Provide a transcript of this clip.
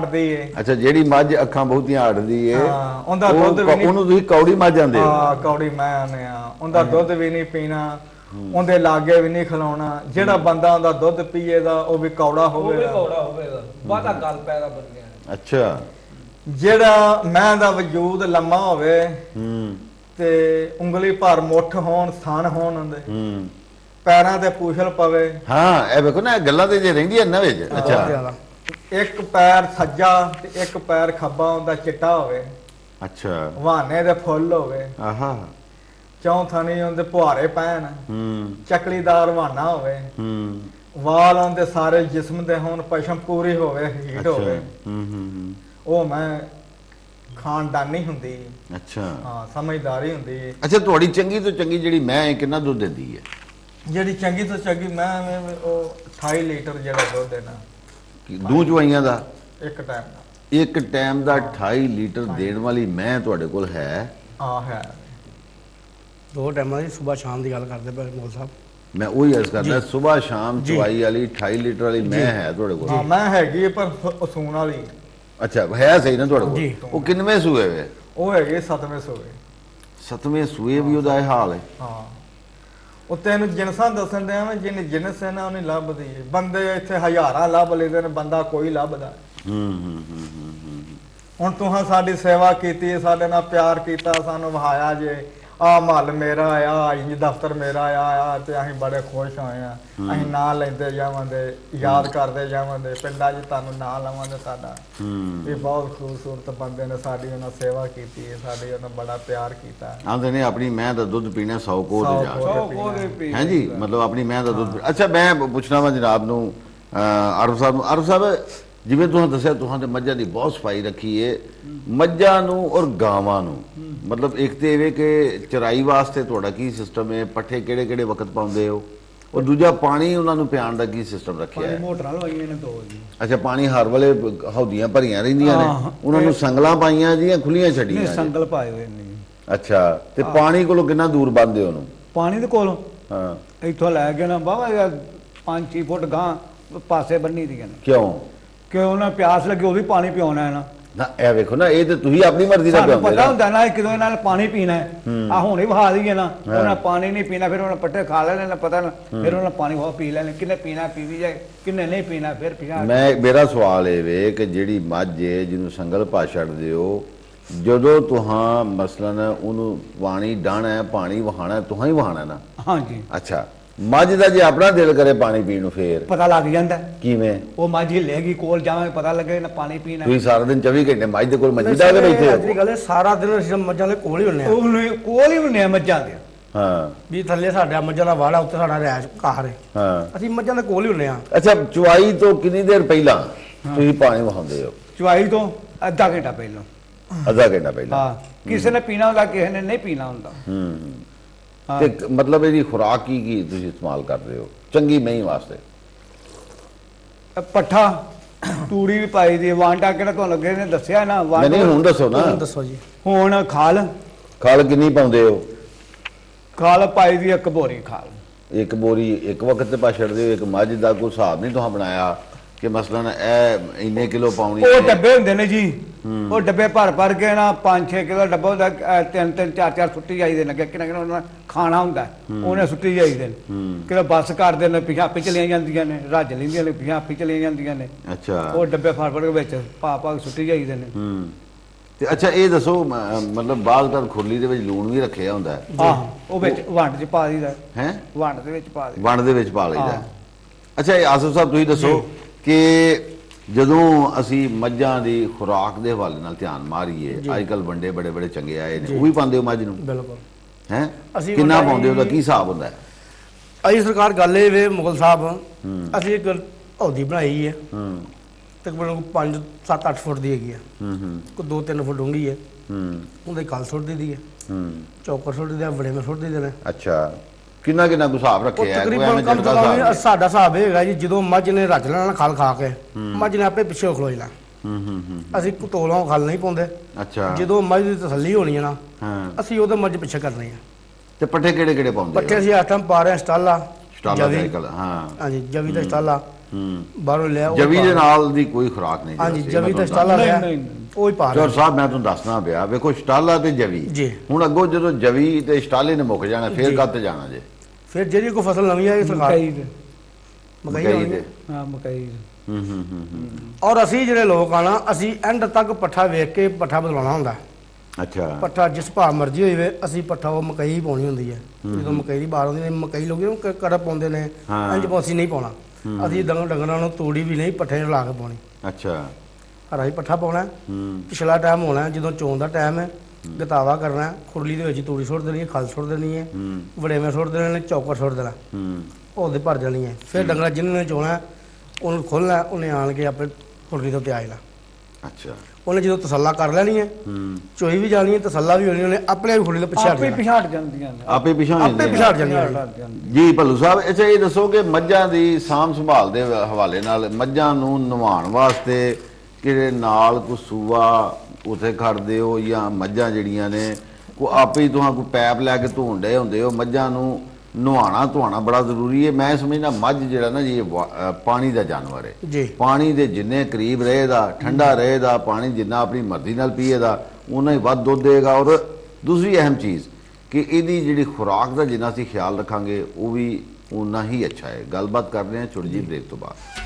ਛੱਡਦੀ ਏ। ਅੱਛਾ ਜਿਹੜੀ ਮੱਝ ਅੱਖਾਂ ਬਹੁਤੀਆਂ ਅੜਦੀ ਏ ਹਾਂ, ਉਹਦਾ ਉਹ ਦੁੱਧ ਵੀ ਨਹੀਂ- ਉਹਨੂੰ ਤੁਸੀਂ ਕੌੜੀ ਮੱਝ ਆਂਦੇ ਹੋ? ਆ ਕੌੜੀ ਮੈਂ ਆਨੇ ਆ ਉਹਦਾ ਦੁੱਧ ਵੀ ਨਹੀਂ ਪੀਣਾ ਉਹਦੇ ਲਾਗੇ ਵੀ ਨਹੀਂ ਖਿਲਾਉਣਾ। ਜਿਹੜਾ ਬੰਦਾ ਉਹਦਾ ਦੁੱਧ ਪੀਏਗਾ ਉਹ ਵੀ ਕੌੜਾ ਉਹ ਵੀ ਹੋਵੇਗਾ। ਕੌੜਾ ਹੋਵੇਗਾ। ਵਾਦਾ ਗੱਲ ਪੈਦਾ ਬੰਦਿਆਂ ਅੱਛਾ। ਜਿਹੜਾ ਮੈਂ ਦਾ ਵਜੂਦ ਲੰਮਾ ਹੋਵੇ ਹੂੰ। ਤੇ ਉਂਗਲੀ ਭਰ ਮੁੱਠ ਹੋਣ ਸਥਾਨ ਹੋਣ ਹੁੰਦੇ ਹੂੰ। ਪੈਰਾਂ ਤੇ ਪੂਛਲ ਪਵੇ। ਹਾਂ ਇਹ ਵੇਖੋ ਨਾ ਇਹ ਗੱਲਾਂ ਤੇ ਜੇ ਰਹਿੰਦੀਆਂ ਨਾ ਵਿੱਚ। ਅੱਛਾ। ਇੱਕ ਪੈਰ ਸੱਜਾ ਤੇ ਇੱਕ ਪੈਰ ਖੱਬਾ ਹੁੰਦਾ ਚਿੱਟਾ ਹੋਵੇ। ਅੱਛਾ। ਵਾਹਨੇ ਦੇ ਫੁੱਲ ਹੋਵੇ। ਆਹਾ। ਚੌਥਾਨੀ ਉਹਦੇ ਪੁਹਾਰੇ ਪੈਣ। ਹੂੰ। ਚੱਕਲੀਦਾਰ ਵਾਹਨਾ ਹੋਵੇ। ਹੂੰ। ਵਾਲ ਉਹਦੇ ਸਾਰੇ ਜਿਸਮ ਦੇ ਹੋਣ ਪਸ਼ਮ ਪੂਰੀ ਹੋਵੇ ਹੀਟ ਹੋਵੇ। ਹੂੰ ਹੂੰ ਹੂੰ। ਉਹ ਮੈਂ ਖਾਨਦਾਨੀ ਹੁੰਦੀ। ਅੱਛਾ। ਹਾਂ ਸਮਝਦਾਰੀ ਹੁੰਦੀ। ਅੱਛਾ ਤੁਹਾਡੀ ਚੰਗੀ ਤੋਂ ਚੰਗੀ ਜਿਹੜੀ ਮੈਂ ਹੈ ਕਿੰਨਾ ਦੁੱਧ ਦਿੰਦੀ ਹੈ? ਜਿਹੜੀ ਚੰਗੀ ਤੋਂ ਚੰਗੀ ਮੈਂ ਉਹ 28 ਲੀਟਰ ਜਿਹੜਾ ਦੁੱਧ ਦੇਣਾ ਦੋ ਚਵਾਈਆਂ ਦਾ? ਇੱਕ ਟਾਈਮ ਦਾ। ਇੱਕ ਟਾਈਮ ਦਾ 28 ਲੀਟਰ ਦੇਣ ਵਾਲੀ ਮੈਂ ਤੁਹਾਡੇ ਕੋਲ ਹੈ। ਆ ਹੈ। ਦੋ ਟਾਈਮਾਂ ਦੀ ਸਵੇਰ ਸ਼ਾਮ ਦੀ ਗੱਲ ਕਰਦੇ ਪਏ ਮੋਲ ਸਾਹਿਬ। ਮੈਂ ਉਹੀ ਅਰਜ਼ ਕਰਦਾ ਸਵੇਰ ਸ਼ਾਮ। ਚਵਾਈ ਵਾਲੀ 28 ਲੀਟਰ ਵਾਲੀ ਮੈਂ ਹੈ ਤੁਹਾਡੇ ਹਾਂ ਕੋਲ ਮੈਂ ਹੈਗੀ ਹੈ ਪਰ ਉਸੂਣ ਵਾਲੀ। ਅੱਛਾ ਹੈ ਸਹੀ ਨਾ ਤੁਹਾਡੇ। ਕੋਲ? ਉਹ ਕਿੰਨਵੇਂ ਸੂਏ ਵੇ? ਉਹ ਹੈਗੇ ਸਤਵੇਂ ਸੋਵੇ ਸਤਵੇਂ ਸੂਏ ਵੀ ਉਹਦਾ ਹਾਲ ਹੈ। ਹਾਂ। ਉਹ ਤੈਨੂੰ ਜਿਨਸਾਂ ਦੱਸਣ ਦਿਆਂ ਮੈਂ ਜਿਹਨੇ ਜਿਨਸ ਹੈ ਨਾ ਉਹਨੇ ਲੱਭਦੀ ਹੈ ਬੰਦੇ ਇੱਥੇ ਹਜ਼ਾਰਾਂ ਲੱਭ ਲੈਂਦੇ ਨੇ ਬੰਦਾ ਕੋਈ ਲੱਭਦਾ ਹੂੰ ਹੂੰ ਹੂੰ ਹੂੰ ਹੂੰ ਹੁਣ ਤੁਹਾਂ ਸਾਡੀ ਸੇਵਾ ਕੀਤੀ ਹੈ, ਸਾਡੇ ਨਾਲ ਪਿਆਰ ਕੀਤਾ ਸਾਨੂੰ ਵਹਾਇਆ ਜੇ। ਆ ਮਹੱਲ ਮੇਰਾ ਆ ਇੰਜ ਦਫ਼ਤਰ ਮੇਰਾ ਆ ਆ ਤੇ ਅਸੀਂ ਬੜੇ ਖੁਸ਼ ਹੋਏ ਆ। ਅਸੀਂ ਨਾਂ ਲੈਂਦੇ ਜਾਵਾਂਗੇ ਯਾਦ ਕਰਦੇ ਜਾਵਾਂਗੇ ਪਿੰਡਾਂ 'ਚ ਤੁਹਾਨੂੰ ਨਾਂ ਲਵਾਂਗੇ ਸਾਡਾ। ਇਹ ਬਹੁਤ ਖੂਬਸੂਰਤ ਬੰਦੇ ਨੇ ਸਾਡੀ ਉਹਨਾਂ ਸੇਵਾ ਕੀਤੀ ਹੈ ਸਾਡੀ ਉਹਨਾਂ ਬੜਾ ਪਿਆਰ ਕੀਤਾ। ਆਂਦੇ ਨੇ ਆਪਣੀ ਮੈਂ ਦਾ ਦੁੱਧ ਪੀਣਾ 100 ਕੋਹ ਸੌ ਜਾ ਕੋਹ। ਕੋਦੇ ਪੀ ਹੈ ਜੀ? ਮਤਲਬ ਆਪਣੀ ਮੈਂ ਦਾ ਦੁੱਧ ਅੱਛਾ ਮੈਂ ਪੁੱਛਣਾ ਵਾ ਜਨਾਬ ਨੂੰ ਅਹ, ਆਰਫ ਸਾਹਿਬ ਨੂੰ। ਆਰਫ ਸਾਹਿਬ ਜਿਵੇਂ ਤੁਸੀਂ ਦੱਸਿਆ ਤੁਸੀਂ ਤੇ ਮੱਝਾਂ ਦੀ ਬਹੁਤ ਸਫ਼ਾਈ ਰੱਖੀ ਏ। ਮੱਝਾਂ ਨੂੰ ਔਰ ਗਾਵਾਂ ਨੂੰ। ਮਤਲਬ ਇੱਕ ਤੇ ਇਹ ਵੇ ਕਿ ਚਰਾਈ ਵਾਸਤੇ ਤੁਹਾਡਾ ਕੀ ਸਿਸਟਮ ਹੈ ਪੱਠੇ ਕਿਹੜੇ ਕਿਹੜੇ ਵਕਤ ਪਾਉਂਦੇ ਹੋ? ਔਰ ਦੂਜਾ ਪਾਣੀ ਉਹਨਾਂ ਨੂੰ ਪਿਆਉਣ ਦਾ ਕੀ ਸਿਸਟਮ ਰੱਖਿਆ ਹੈ? ਮੋਟਰਾਂ ਲਵਾਈਆਂ ਨੇ ਦੋ ਜੀ। ਅੱਛਾ ਪਾਣੀ ਹਰ ਵੇਲੇ ਹੌਦੀਆਂ ਭਰੀਆਂ ਰਹਿੰਦੀਆਂ ਨੇ। ਉਹਨਾਂ ਨੂੰ ਸੰਗਲਾਂ ਪਾਈਆਂ ਜੀਆਂ ਖੁੱਲੀਆਂ ਛੱਡੀਆਂ ਜੀ? ਸੰਗਲ ਪਾਏ ਹੋਏ ਨੇ। ਅੱਛਾ ਤੇ ਪਾਣੀ ਕੋਲੋਂ ਕਿੰਨਾ ਦੂਰ ਬੰਦੇ ਉਹਨੂੰ? ਪਾਣੀ ਦੇ ਕੋਲ। ਹਾਂ। ਇੱਥੋਂ ਲੈ ਕੇ ਨਾ ਬਾਬਾ 5-6 ਫੁੱਟ ਗਾਂ ਪਾਸੇ ਬੰਨੀ ਦੀਆਂ ਨੇ। ਕਿਉਂ? ਕਿ ਉਹਨਾਂ ਪਿਆਸ ਲੱਗੀ ਉਹ ਵੀ ਪਾਣੀ ਪਿਉਣਾ ਹੈ ਨਾ। ਨਾ ਇਹ ਵੇਖੋ ਨਾ ਇਹ ਤੇ ਤੁਸੀਂ ਆਪਣੀ ਮਰਜ਼ੀ ਦਾ ਸਾਨੂੰ ਪਿਆਉਂਦੇ ਪਤਾ ਹੁੰਦਾ ਨਾ ਕਿਦੋਂ ਇਹਨਾਂ ਨੇ ਪਾਣੀ ਪੀਣਾ ਹੈ। ਆ ਹੁਣੇ ਵਹਾ ਦਈਏ ਨਾ ਉਹਨਾਂ ਪਾਣੀ ਨਹੀਂ ਪੀਣਾ ਫਿਰ ਉਹਨਾਂ ਪੱਟੇ ਖਾ ਲੈਣੇ ਨਾ ਪਤਾ ਨਾ ਫਿਰ ਉਹਨਾਂ ਪਾਣੀ ਬਹੁਤ ਪੀ ਲੈਣੇ ਕਿੰਨੇ ਪੀਣਾ ਪੀ ਵੀ ਜਾਏ ਕਿੰਨੇ ਨਹੀਂ ਪੀਣਾ ਫਿਰ ਪਿਆ ਮੈਂ ਮੇਰਾ ਸਵਾਲ ਇਹ ਵੇ ਕਿ ਜਿਹੜੀ ਮੱਝ ਏ ਜਿਹਨੂੰ ਸੰਗਲ ਪਾ ਛੱਡਦੇ ਹੋ ਜਦੋਂ ਤੁਹਾਂ ਮਸਲਨ ਉਹਨੂੰ ਪਾਣੀ ਡਾਣਾ ਹੈ ਪਾਣੀ ਵਹਾਣਾ ਤੁਹਾਂ ਹੀ ਵਹਾਣਾ ਨਾ? ਹਾਂਜੀ। ਅੱਛਾ। ਮੱਝ ਦਾ ਜੇ ਆਪਣਾ ਦਿਲ ਕਰੇ ਪਾਣੀ ਪੀਣ ਨੂੰ ਫੇਰ? ਪਤਾ ਲੱਗ ਜਾਂਦਾ। ਕਿਵੇਂ? ਉਹ ਮਾਝੀ ਲੈਗੀ ਕੋਲ ਜਾਵਾਂਗੇ ਪਤਾ ਲੱਗੇ ਨਾ ਪਾਣੀ ਪੀਣਾ। ਤੁਸੀਂ ਸਾਰਾ ਦਿਨ 24 ਘੰਟੇ ਮੱਝ ਦੇ ਕੋਲ ਮੱਝ ਡਾ ਕੇ ਬੈਠੇ ਹੋ? ਗੱਲ ਹੈ ਸਾਰਾ ਦਿਨ ਅਸੀਂ ਮੱਝਾਂ ਦੇ ਕੋਲ ਹੀ ਹੁੰਨੇ ਆ ਉਹਨੇ ਕੋਲ ਹੀ ਹੁੰਨੇ ਆ ਮੱਝਾਂ ਦੇ। ਹਾਂ। ਵੀ ਥੱਲੇ ਸਾਡਾ ਮੱਝਾਂ ਦਾ ਵਾੜਾ ਉੱਤੇ ਸਾਡਾ ਰਿਆਜ ਘਰ ਹੈ ਹਾਂ। ਅਸੀਂ ਮੱਝਾਂ ਦੇ ਕੋਲ ਹੀ ਹੁੰਨੇ ਆ ਅੱਛਾ ਚੁਆਈ ਤੋਂ ਕਿੰਨੀ ਦੇਰ ਪਹਿਲਾਂ ਤੁਸੀਂ ਪਾਣੀ ਵਹਾਉਂਦੇ ਹੋ? ਚੁਆਈ ਤੋਂ ਅੱਧਾ ਘੰਟਾ ਪਹਿਲਾਂ। ਅੱਧਾ ਘੰਟਾ ਪਹਿਲਾਂ। ਹਾਂ ਕਿਸੇ ਨੇ ਪੀਣਾ ਹੁੰਦਾ ਕਿਸੇ ਨੇ ਨਹੀਂ ਪੀਣਾ ਹੁੰਦਾ। ਹਾਂ। ਤੇ ਮਤਲਬ ਇਹਦੀ ਖੁਰਾਕ ਕੀ ਕੀ ਤੁਸੀਂ ਇਸਤੇਮਾਲ ਕਰਦੇ ਹੋ? ਚੰਗੀ ਮਹੀਂ ਵਾਸਤੇ। ਪੱਠਾ ਤੂੜੀ ਵੀ ਪਾਈ ਦੀ ਵਾਂਡਾ ਕਿਹੜਾ ਤੁਹਾਨੂੰ ਅੱਗੇ ਨੇ? ਦੱਸਿਆ ਨਾ ਨਹੀਂ ਵਾਂਡਾ ਨਹੀਂ ਹੁਣ ਦੱਸੋ ਨਾ। ਹੁਣ ਦੱਸੋ ਜੀ। ਹੁਣ ਖਾਲ। ਖਾਲ ਕਿੰਨੀ ਪਾਉਂਦੇ ਹੋ? ਖਾਲ ਪਾਈ ਦੀ ਇੱਕ ਬੋਰੀ ਖਾਲ। ਇੱਕ ਬੋਰੀ ਇੱਕ ਵਕਤ ਤੇ ਪਾ ਛੱਡਦੇ ਹੋ ਇੱਕ ਮੱਝ ਦਾ ਕੋਈ ਹਿਸਾਬ ਨਹੀਂ ਤੁਹਾਂ ਬਣਾਇਆ। ਕਿ ਮਸਲਨ ਇਹ ਇੰਨੇ ਕਿਲੋ ਪਾਉਣੀ ਉਹ। ਡੱਬੇ ਹੁੰਦੇ ਨੇ ਜੀ। ਉਹ ਡੱਬੇ ਭਰ ਭਰ ਕੇ ਨਾ 5-6 ਕਿਲੋ ਡੱਬਾ ਹੁੰਦਾ ਤਿੰਨ ਤਿੰਨ ਚਾਰ ਚਾਰ ਸੁੱਟੀ ਜਾਈਦੇ ਨੇ ਕਿੰਨਾ ਕਿੰਨਾ ਉਹਨਾਂ ਖਾਣਾ ਹੁੰਦਾ। ਉਹਨੇ ਸੁੱਟੀ ਜਾਈਦੇ ਨੇ ਕਿਤੇ ਬੱਸ ਕਰਦੇ ਨੇ ਪਿਛਾਂ ਆਪੇ ਚਲੀਆਂ ਜਾਂਦੀਆਂ ਨੇ ਰੱਜ ਲੈਂਦੀਆਂ ਨੇ ਪਿਛਾਂ ਆਪੇ ਚਲੀਆਂ ਜਾਂਦੀਆਂ ਨੇ। ਅੱਛਾ। ਉਹ ਡੱਬੇ ਫੜ ਫੜ ਕੇ ਵਿੱਚ ਪਾ ਪਾ ਸੁੱਟੀ ਜਾਈਦੇ ਨੇ। ਤੇ ਅੱਛਾ ਇਹ ਦੱਸੋ ਮਤਲਬ ਬਾਗ ਤਾਂ ਖੁਰਲੀ ਦੇ ਵਿੱਚ ਲੂਣ ਵੀ ਰੱਖਿਆ ਹੁੰਦਾ ਹੈ। ਆਹ ਉਹ ਵਿੱਚ ਵੰਡ ਚ ਪਾ ਦਈਦਾ। ਹੈ? ਵੰਡ ਦੇ ਵਿੱਚ ਪਾ ਦੇ ਵਣ ਦੇ ਵਿੱਚ ਪਾ ਲਈਦਾ। ਅੱਛਾ ਇਹ ਆਸਫ ਸਾਹਿਬ ਤੁਸੀਂ ਦੱਸੋ ਕਿ ਜਦੋਂ ਅਸੀਂ ਮੱਝਾਂ ਦੀ ਖੁਰਾਕ ਦੇ ਹਵਾਲੇ ਨਾਲ ਧਿਆਨ ਮਾਰੀਏ ਅੱਜ ਕੱਲ ਵੰਡੇ ਬੜੇ ਬੜੇ ਚੰਗੇ ਆਏ ਨੇ ਉਹ ਵੀ ਪਾਉਂਦੇ ਹੋ ਮੱਝ ਨੂੰ? ਬਿਲਕੁਲ। ਹੈ? ਅਸੀਂ ਕਿੰਨਾ ਪਾਉਂਦੇ ਹੋ ਉਹਦਾ ਕੀ ਹਿਸਾਬ ਹੁੰਦਾ? ਹੈ ਅਜੀ ਸਰਕਾਰ ਗੱਲ ਇਹ ਵੇ ਮੁਗਲ ਸਾਹਿਬ ਅਸੀਂ ਇੱਕ ਹੌਦੀ ਬਣਾਈ ਹੈ। ਹੂੰ। ਤਕਰੀਬਨ 5 7 8 ਫੁੱਟ ਦੀ ਹੈਗੀ ਹੈ। ਹੂੰ ਹੂੰ। ਕੋ 2 3 ਫੁੱਟ ਡੂੰਘੀ ਹੈ। ਹੂੰ। ਉਹਦੇ ਕੱਲ ਸੁੱਟ ਦੀ ਹੈ। ਹੂੰ। ਚੌਕਰ ਸੁੱਟ ਦੀ ਹੈ ਬੜੇ ਮੇ ਸੁੱਟ ਦੇ ਨੇ। ਅੱਛਾ। ਕਿੰਨਾ ਕਿੰਨਾ ਕੁ ਹਿਸਾਬ ਉਹ ਰੱਖਿਆ ਹੈ? ਕੋਈ ਤਕਰੀਬਨ ਐਵੇਂ ਕਮ ਤੋਂ ਕਮ ਨਹੀਂ? ਸਾਡਾ ਹਿਸਾਬ ਇਹ ਹੈਗਾ ਜੀ ਜਦੋਂ ਮੱਝ ਨੇ ਰੱਜ ਲੈਣਾ ਨਾ ਖਲ ਖਾ ਕੇ ਮੱਝ ਨੇ ਆਪੇ ਪਿੱਛੇ ਖਲੋ ਜਾਣਾ ਹੂੰ ਹੂੰ ਹੂੰ ਅਸੀਂ ਤੋਲੋਂ ਖਲ ਨਹੀਂ ਪਾਉਂਦੇ। ਅੱਛਾ। ਜਦੋਂ ਮੱਝ ਦੀ ਤਸੱਲੀ ਹੋਣੀ ਹੈ ਨਾ ਹਾਂ। ਅਸੀਂ ਉਹਦੇ ਮੱਝ ਪਿੱਛੇ ਕਰਨੀ ਹੈ ਤੇ ਪੱਠੇ ਕਿਹੜੇ ਕਿਹੜੇ ਪਾਉਂਦੇ ਪੱਠੇ ਅਸੀਂ ਆਟਮ ਪਾ ਰਹੇ ਹਾਂ ਸਟਾਲਾ ਸਟਾਲਾ ਜਵੀ। ਸਾਈਕਲ ਹਾਂ। ਹਾਂਜੀ ਜਵੀ ਦਾ ਸਟਾਲਾ। ਹੂੰ। ਬਾਹਰੋਂ ਲਿਆ ਉਹ ਜਵੀ ਪਾ ਦੇ। ਨਾਲ ਦੀ ਕੋਈ ਖੁਰਾਕ ਨਹੀਂ ਹਾਂਜੀ ਜਵੀ ਮੈਂ ਤੁਹਾਨੂੰ ਸਟਾਲਾ ਨਹੀਂ, ਲਿਆ ਨਹੀਂ, ਨਹੀਂ। ਉਹ ਹੀ ਪਾ ਰਿਹਾ ਸਾਹਿਬ ਮੈਂ ਤੁਹਾਨੂੰ ਦੱਸਣਾ ਪਿਆ ਵੇਖੋ ਸਟਾਲਾ ਤੇ ਜਵੀ। ਜੀ। ਹੁਣ ਅੱਗੋਂ ਜਦੋਂ ਜਵੀ ਤੇ ਸਟਾਲੇ ਨੇ ਮੁੱਕ ਜਾਣਾ ਫੇਰ ਜੀ। ਕੱਤ ਜਾਣਾ ਜੇ। ਫਿਰ ਜਿਹੜੀ ਕੋਈ ਫਸਲ ਨਵੀਂ ਆਈ ਸਰਕਾਰ ਮਕਈ ਦੇ। ਮਕਈ ਮਕਈ ਹੋਣੀ ਦੇ। ਹੈ। ਹਾਂ ਮਕਈ ਦੇ। ਹੂੰ ਹੂੰ ਹੂੰ ਹੂੰ। ਔਰ ਅਸੀਂ ਜਿਹੜੇ ਲੋਕ ਆ ਨਾ ਅਸੀਂ ਐਂਡ ਤੱਕ ਪੱਠਾ ਵੇਖ ਕੇ ਪੱਠਾ ਬਦਲਾਉਣਾ ਹੁੰਦਾ। ਅੱਛਾ। ਪੱਠਾ ਜਿਸ ਭਾਅ ਮਰਜ਼ੀ ਹੋਵੇ ਅਸੀਂ ਪੱਠਾ ਉਹ ਮਕਈ ਹੀ ਪਾਉਣੀ ਹੁੰਦੀ ਹੈ। ਜਦੋਂ ਮਕਈ ਦੀ ਬਾਰ ਆਉਂਦੀ ਨੇ ਮਕਈ ਲੋਕੀ ਨੂੰ ਕ- ਪਾਉਂਦੇ ਨੇ। ਹਾਂ। ਇੰਜ ਪੌਸੀ ਨਹੀਂ ਪਾਉਣਾ। ਅਸੀਂ ਡੰਗਰ ਡੰਗਰਾਂ ਨੂੰ ਤੂੜੀ ਵੀ ਨਹੀਂ ਪੱਠੇ 'ਚ ਲਾ ਕੇ ਪਾਉਣੀ। ਅੱਛਾ। ਹਰਾ ਹੀ ਪੱਠਾ ਪਾਉਣਾ। ਹੈ। ਹੂੰ ਪਿਛਲਾ ਟਾਈਮ ਹੋਣਾ ਹੈ, ਜਦੋਂ ਚੋਣ ਦਾ ਟਾਈਮ ਹੈ ਗਤਾਵਾ ਕਰਨਾ ਹੈ, ਖੁਰਲੀ ਦੇ ਵਿੱਚ ਤੂੜੀ ਸੁੱਟ ਦੇਣੀ ਹੈ ਖਲ ਸੁੱਟ ਦੇਣੀ ਹੈ ਵੜੇਵੇਂ ਸੁੱਟ ਦੇਣੇ ਨੇ ਚੌਕਰ ਸੁੱਟ ਦੇਣਾ। ਹੂੰ। ਉਹਦੇ ਭਰ ਜਾਣੀ ਹੈ। ਫਿਰ ਡੰਗਰਾਂ ਜਿਹਨਾਂ ਨੇ ਚੋਣਾ ਉਹਨੂੰ ਖੋਲਣਾ ਉਹਨੇ ਆਣ ਕੇ ਆਪਣੇ ਖੁਰਲੀ ਤੋਂ ਤੇ ਆ ਜਾਣਾ ਅੱਛਾ। ਉਹਨੇ ਜਦੋਂ ਤਸੱਲਾ ਕਰ ਲੈਣੀ ਹੈ ਹੂੰ। ਚੋਈ ਵੀ ਜਾਣੀ ਹੈ ਤਸੱਲਾ ਵੀ ਹੋਣੀ ਉਹਨੇ ਆਪਣੇ ਆਪ ਖੁਰਲੀ ਤੋਂ ਪਿੱਛੇ ਹਟ ਆਪੇ ਪਿਛਾੜ ਜਾਂਦੀਆਂ ਨੇ। ਆਪੇ ਆਪੇ ਪਿਛਾੜ ਜਾਂਦੀਆਂ ਨੇ। ਪਿਛਾੜ ਜਾਂਦੀਆਂ। ਜੀ ਭੱਲੂ ਸਾਹਿਬ ਅੱਛਾ ਇਹ ਦੱਸੋ ਕਿ ਮੱਝਾਂ ਦੀ ਸਾਂਭ ਸੰਭਾਲ ਦੇ ਹਵਾਲੇ ਨਾਲ ਮੱਝਾਂ ਨੂੰ ਨਵਾਉਣ ਵਾਸਤੇ ਕਿਹੜੇ ਨਾਲ ਕੋ ਸੂਆ ਉਥੇ ਖੜਦੇ ਹੋ ਜਾਂ ਮੱਝਾਂ ਜਿਹੜੀਆਂ ਨੇ ਕੋ ਆਪੇ ਹੀ ਤੁਹਾਂ ਕੋ ਪੈਪ ਲੈ ਕੇ ਧੋਣ ਡਏ ਹੁੰਦੇ ਹੋ ਮੱਝਾਂ ਨੂੰ ਨਵਾਉਣਾ ਧੋਣਾ ਬੜਾ ਜ਼ਰੂਰੀ ਹੈ। ਮੈਂ ਸਮਝਦਾ ਮੱਝ ਜਿਹੜਾ ਨਾ ਜੀ ਪਾਣੀ ਦਾ ਜਾਨਵਰ ਹੈ। ਜੀ। ਪਾਣੀ ਦੇ ਜਿੰਨੇ ਕਰੀਬ ਰਹੇਗਾ ਠੰਡਾ ਰਹੇਗਾ ਪਾਣੀ ਜਿੰਨਾ ਆਪਣੀ ਮਰਜ਼ੀ ਨਾਲ ਪੀਏਗਾ ਉਨਾ ਹੀ ਵੱਧ ਦੁੱਧ ਦੇਗਾ। ਔਰ ਦੂਸਰੀ ਅਹਿਮ ਚੀਜ਼ ਕਿ ਇਹਦੀ ਜਿਹੜੀ ਖੁਰਾਕ ਦਾ ਜਿੰਨਾ ਅਸੀਂ ਖਿਆਲ ਰੱਖਾਂਗੇ ਉਹ ਵੀ ਉਨਾ ਹੀ ਅੱਛਾ ਹੈ। ਗੱਲਬਾਤ ਕਰਦੇ ਹਾਂ ਛੋਟੀ ਜਿਹੀ ਬ੍ਰੇਕ ਤੋਂ ਬਾਅਦ।